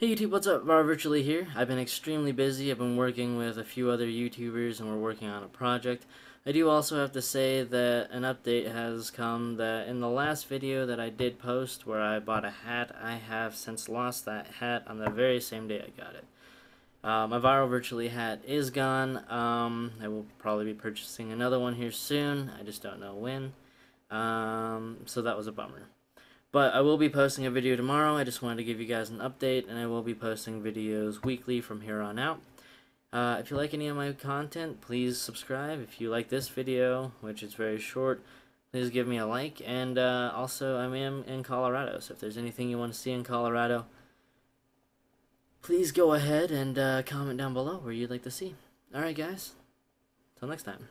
Hey YouTube, what's up? Viral Virtually here. I've been extremely busy. I've been working with a few other YouTubers and we're working on a project. I do also have to say that an update has come that in the last video that I did post where I bought a hat, I have since lost that hat on the very same day I got it. Uh, my Viral Virtually hat is gone. Um, I will probably be purchasing another one here soon. I just don't know when. Um, so that was a bummer. But I will be posting a video tomorrow. I just wanted to give you guys an update, and I will be posting videos weekly from here on out. Uh, if you like any of my content, please subscribe. If you like this video, which is very short, please give me a like. And uh, also, I am in Colorado, so if there's anything you want to see in Colorado, please go ahead and uh, comment down below where you'd like to see. Alright, guys. Till next time.